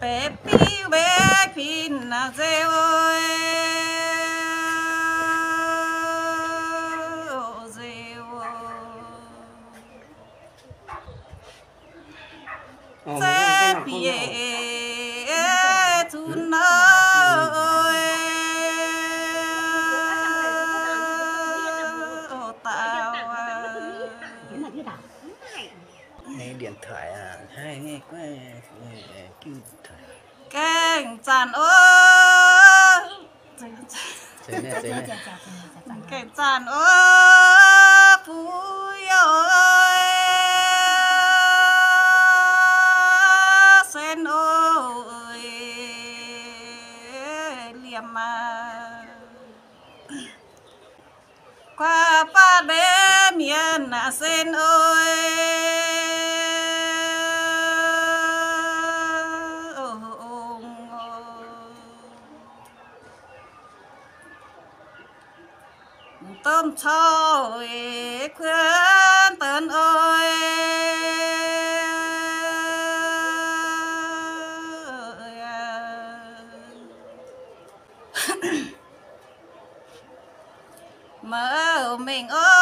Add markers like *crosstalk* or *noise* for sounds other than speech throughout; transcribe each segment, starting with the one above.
bé pi bé pin na dê ơi dê Ờ, dê một cái nghe điện thoại à? Hay nghe nghe kêu điện thoại. Keng chan này keng chan ơi phú ơi sen ơi liềm mà. Qua ba bé miền sen ơi tôm trôi khuyên tấn ơi. Mở mình ơi.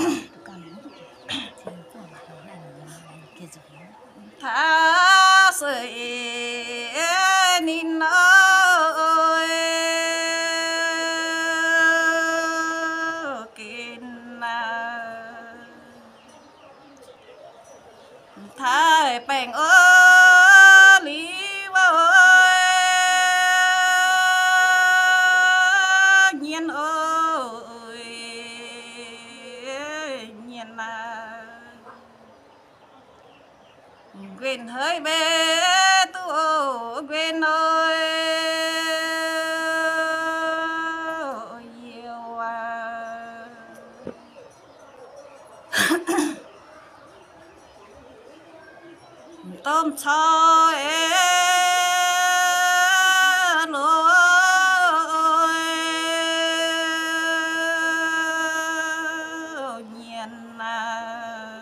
Yeah. *clears throat* tôm cho nhiên à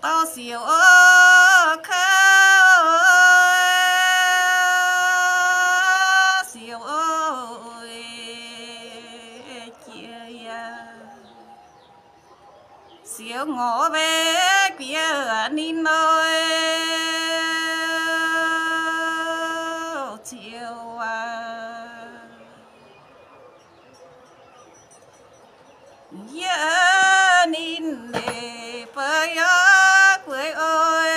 tao xỉu ơi. Xỉu ngõ về kia nín nơi. Chiều à. Yeah nín để phải nhớ quê ôi.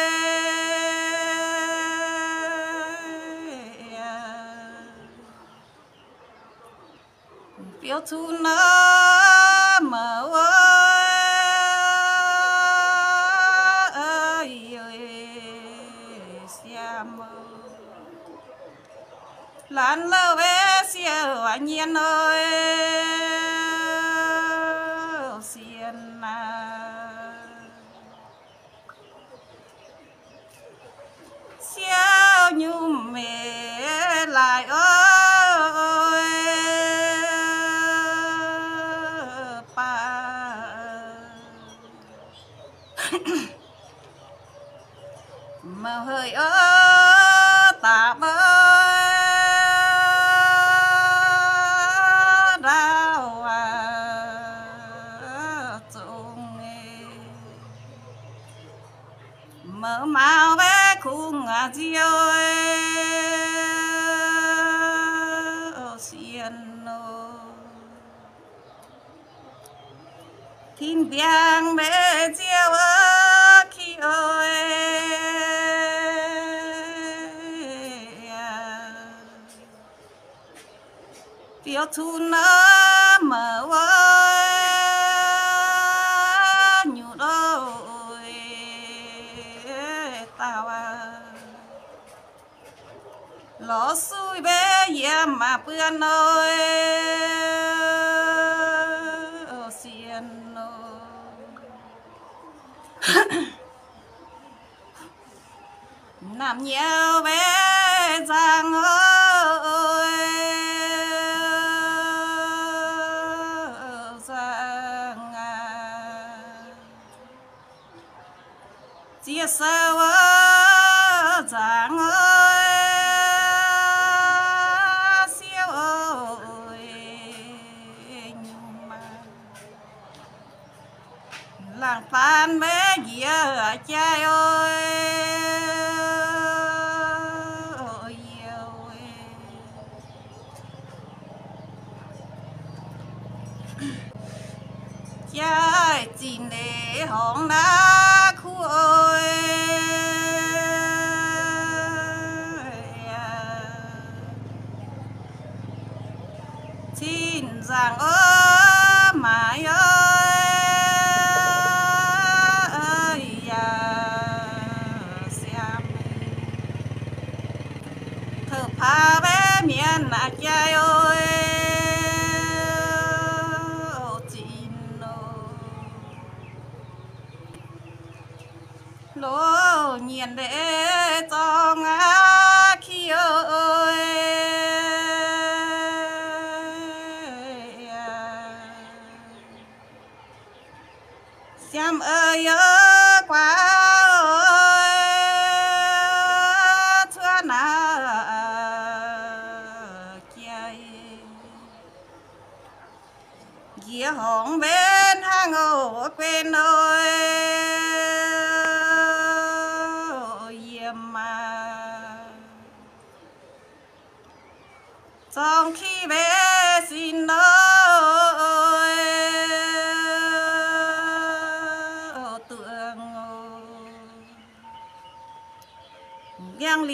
Biểu thu nó mở ơi lan lơ bé siêu anh yên ơi. Mở màu bé khung à diêu xiên nô thiên biang bé diêu ơ khi ơi tiêu thu nơ mở ơi nhủ đâu lỡ suy xui bé ya mà bươn ơi. Ô xiên *clears throat* nằm nhau bé hòn đá khu ơi xin rằng ơ mãi ơi ya xem thơ pha bé miền là chơi xem ơi ơ quá thưa na kia ghia hỏng bên hang ổ, quên ơi yếm mà. Trong khi bé xin ơi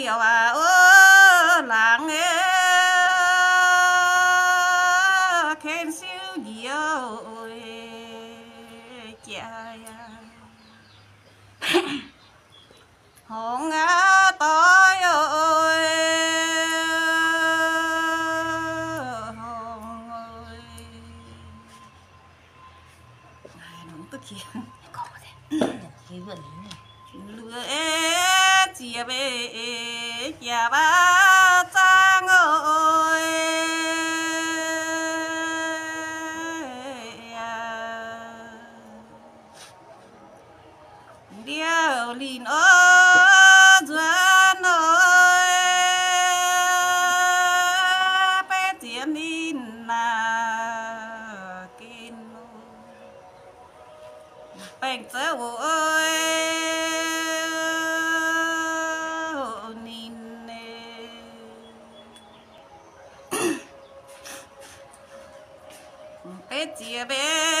giang à ơ làng ê khen siêu nhiều cha hòn á điêu lìn ơ doan ơi bé tiền lìn là kinh bèn tớ ơi nín nè bé chia bé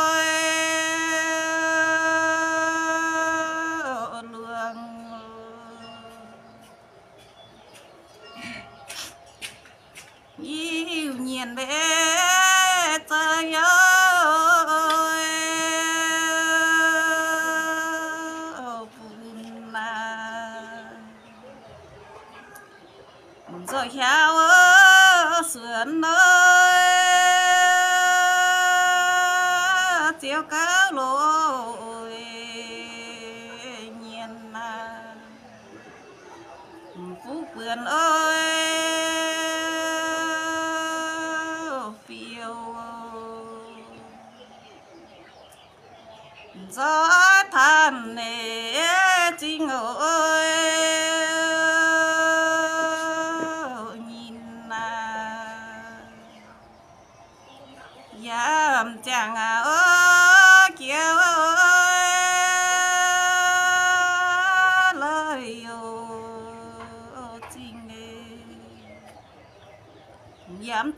rồi theo ơ sườn ơi. Tiêu cá lúa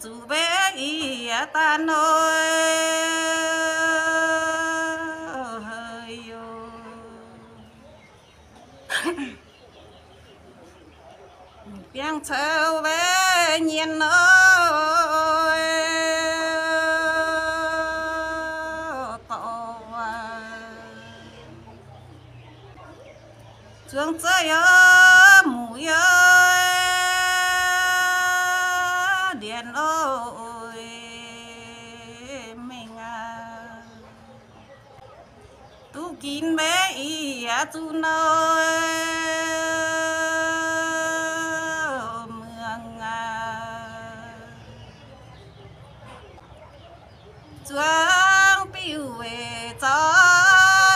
chú bé y à ta nói. Biang theo bé nhiên ơi to trường chơi ơi. Kín bé y á tu nơi. Mường à chuang piu về cho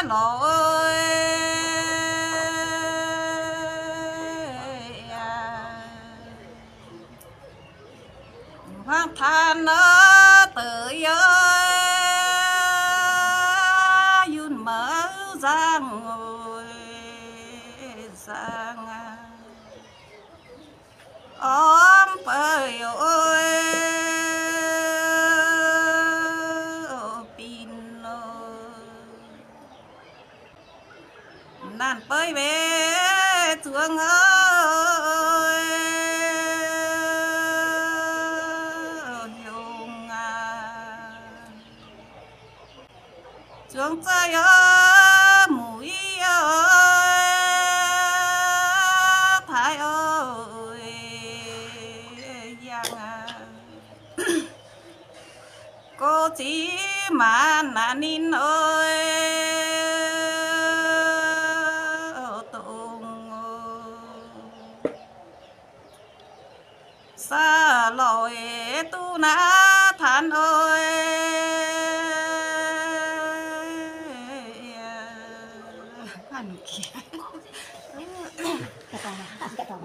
lỗi hoang than nó tự yêu giang ngồi giang à. Ôm bơi ơi pin nàn bơi về thương ơi nà nín ơi tùng xa lội tu na than ơi. Anh kia Cái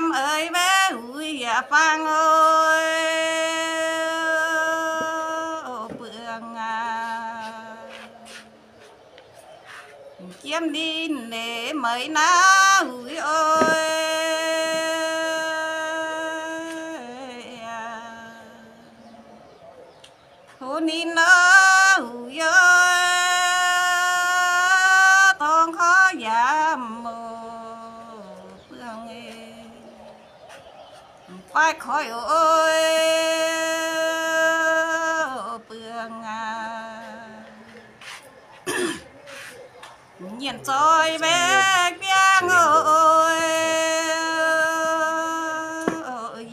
em ơi, bé ui dạ à phang ơi. Bường à. Kiếm đi để mấy ná, ui ơi hôn in nó khỏi ơi bường à. Nhìn trôi bé bé ngồi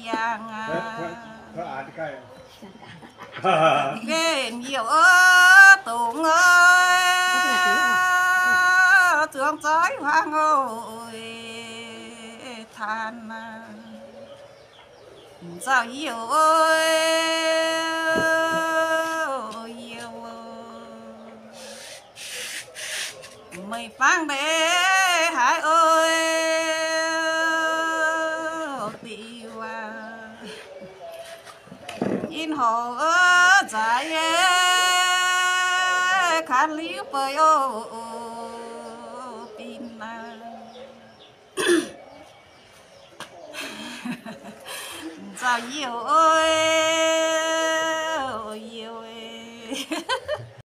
vàng à. *laughs* Ghê nhiều tụng ơi thương trói hoang ngồi than à sao nhiều ơi? Nhiều mày phang bé hải ơi. Tiêu hoa in hồ ơ dài khát liu bơi ô sao nhiều ơi